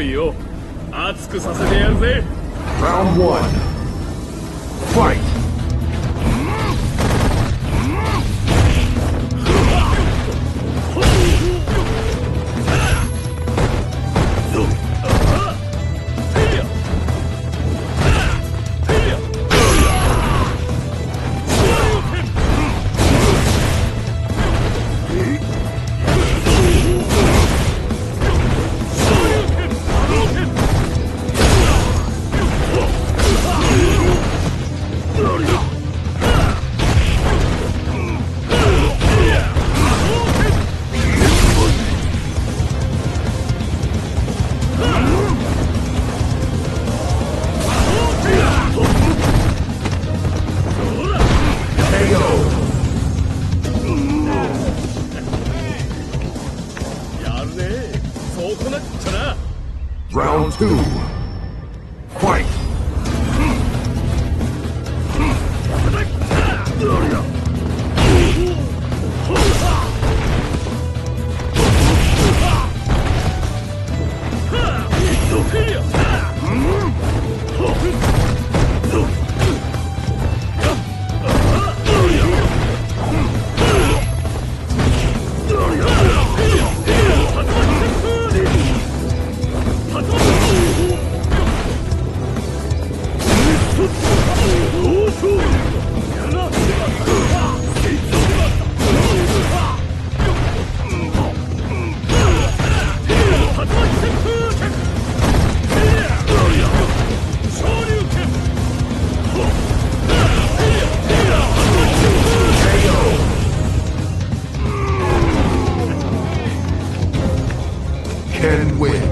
来いよ熱くさせてやるぜ Round one. Fight! Round two. Ken wins.